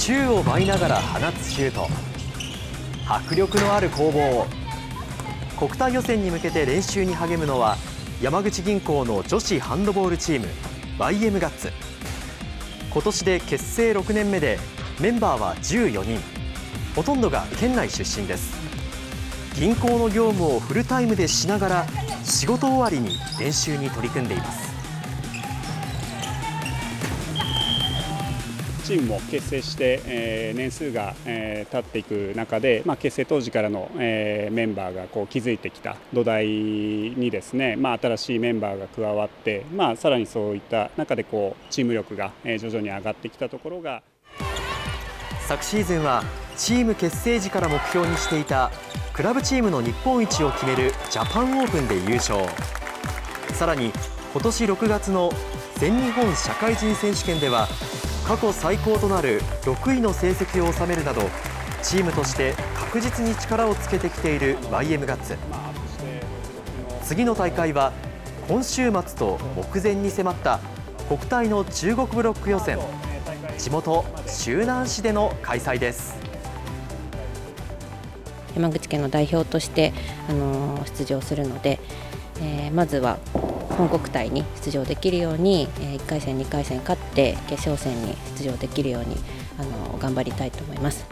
宙を舞いながら放つシュート。迫力のある攻防国体予選に向けて練習に励むのは山口銀行の女子ハンドボールチーム YM ガッツ。今年で結成6年目でメンバーは14人。ほとんどが県内出身です。銀行の業務をフルタイムでしながら仕事終わりに練習に取り組んでいます。チームも結成して、えー、年数が、えー、経っていく中で、まあ、結成当時からの、えー、メンバーがこう築いてきた土台にですね、まあ、新しいメンバーが加わって、まあ、さらにそういった中でこうチーム力が、えー、徐々に上がってきたところが。昨シーズンはチーム結成時から目標にしていたクラブチームの日本一を決めるジャパンオープンで優勝。さらに今年6月の全日本社会人選手権では過去最高となる6位の成績を収めるなどチームとして確実に力をつけてきている YM ガッツ。次の大会は今週末と目前に迫った国体の中国ブロック予選。地元周南市での開催です。山口県の代表としてあの出場するので、えー、まずは本国体に出場できるように、え1回戦、2回戦勝って決勝戦に出場できるようにあの頑張りたいと思います。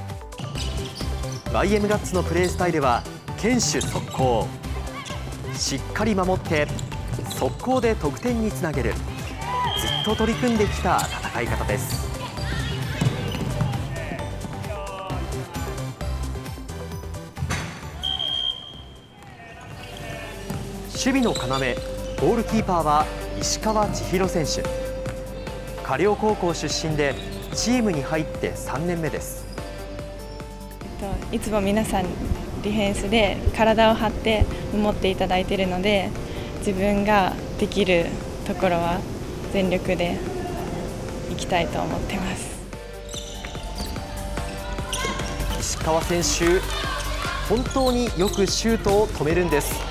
YM ガッツのプレースタイルは堅守速攻。しっかり守って速攻で得点につなげる。ずっと取り組んできた戦い方です。守備の要。ゴールキーパーは石川千尋選手。加陵高校出身でチームに入って3年目です。いつも皆さんディフェンスで体を張って守っていただいているので自分ができるところは全力でいきたいと思ってます。石川選手本当によくシュートを止めるんです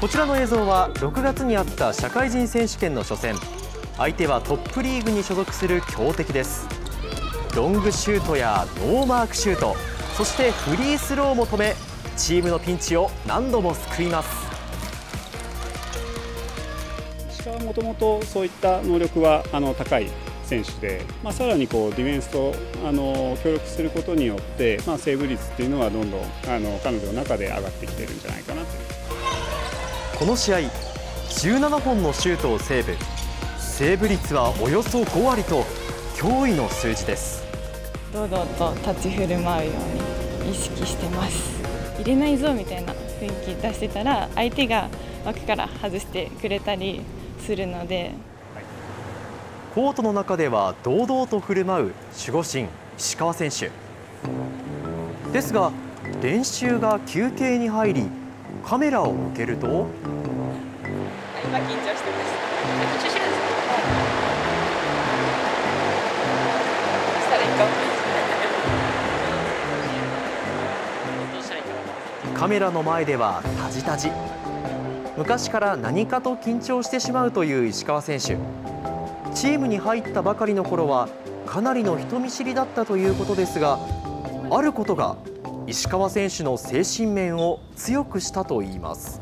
こちらの映像は6月にあった社会人選手権の初戦。相手はトップリーグに所属する強敵です。ロングシュートやノーマークシュートそしてフリースローも止めチームのピンチを何度も救います。石川はもともとそういった能力はあの高い選手で、まあ、さらにこうディフェンスとあの協力することによって、まあ、セーブ率っていうのはどんどんあの彼女の中で上がってきてるんじゃないかな。この試合17本のシュートをセーブ。セーブ率はおよそ5割と驚異の数字です。堂々と立ち振る舞うように意識してます。入れないぞみたいな雰囲気出してたら相手が枠から外してくれたりするので。コートの中では堂々と振る舞う守護神石川選手。ですが練習が休憩に入りカメラを向けると。今緊張してますカメラの前ではタジタジ。昔から何かと緊張してしまうという石川選手。チームに入ったばかりの頃はかなりの人見知りだったということですがあることが石川選手の精神面を強くしたといいます。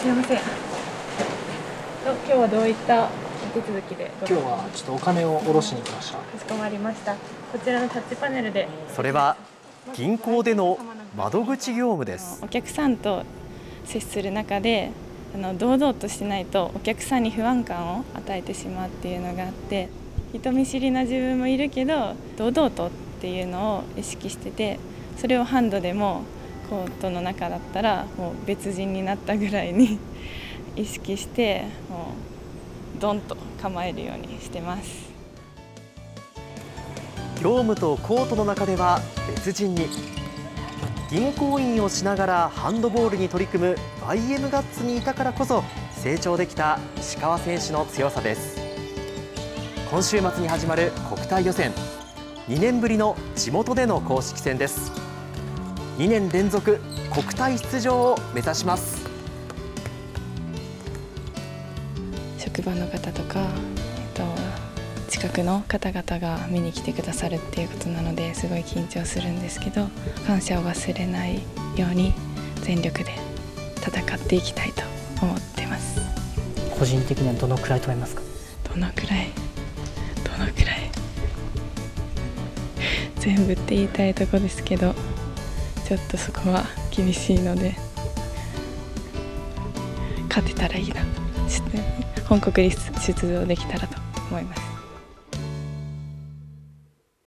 すみませ。ん。今日はどういった手続きで？今日はちょっとお金を下ろしに来ました。かしこまりました。こちらのタッチパネルで。それは銀行での窓口業務です。お客さんと接する中であの堂々としないとお客さんに不安感を与えてしまうっていうのがあって人見知りな自分もいるけど堂々とっていうのを意識しててそれをハンドでもコートの中だったらもう別人になったぐらいに 意識してもうドンと構えるようにしてます。業務とコートの中では別人に。銀行員をしながらハンドボールに取り組む YM ガッツにいたからこそ成長できた石川選手の強さです。今週末に始まる国体予選。2年ぶりの地元での公式戦です。2年連続国体出場を目指します。職場の方とか、えっと、近近くの方々が見に来てくださるっていうことなのですごい緊張するんですけど感謝を忘れないように全力で戦っていきたいと思ってます。個人的にはどのくらい止めますか？どのくらい？全部って言いたいとこですけどちょっとそこは厳しいので勝てたらいいな。と本国に出場できたらと思います。